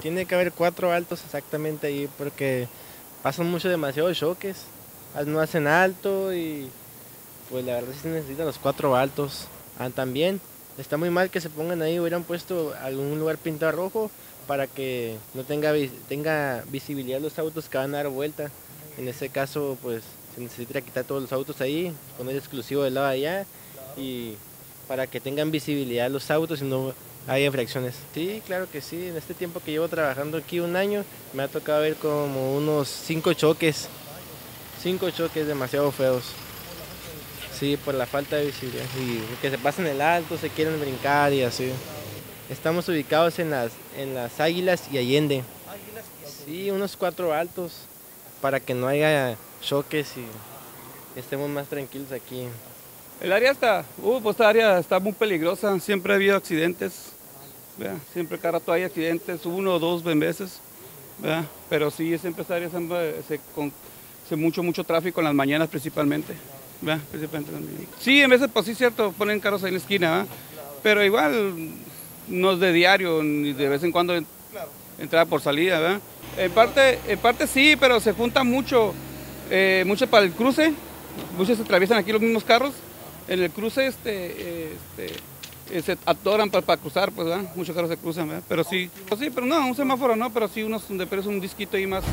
tiene que haber cuatro altos exactamente ahí porque pasan mucho demasiados choques. No hacen alto y pues la verdad sí necesitan los cuatro altos. Ah, también está muy mal que se pongan ahí, hubieran puesto algún lugar pintado rojo para que no tenga, tenga visibilidad los autos que van a dar vuelta. En ese caso, pues se necesita quitar todos los autos ahí, poner exclusivo del lado de allá y para que tengan visibilidad los autos y no haya infracciones. Sí, claro que sí. En este tiempo que llevo trabajando aquí un año, me ha tocado ver como unos cinco choques. Cinco choques demasiado feos. Sí, por la falta de visibilidad. Y que se pasen el alto, se quieren brincar y así. Estamos ubicados en las, en las Águilas y Allende. Sí, unos cuatro altos para que no haya choques y estemos más tranquilos aquí. El área está, uh, pues esta área está muy peligrosa, siempre ha habido accidentes, siempre cada rato hay accidentes, uno o dos veces, pero sí, siempre esta área se, mucho, mucho tráfico en las mañanas principalmente. principalmente sí, en veces, pues sí, cierto, ponen carros ahí en la esquina, pero igual no es de diario, ni de vez en cuando entrada por salida, ¿verdad? En parte, en parte sí, pero se junta mucho, eh, mucho para el cruce, muchos se atraviesan aquí los mismos carros, en el cruce este, este eh, se atoran para, cruzar, pues, ¿verdad? Muchos carros se cruzan, ¿verdad? Pero sí, pues sí, pero no, un semáforo no, pero sí unos pero es un disquito ahí más,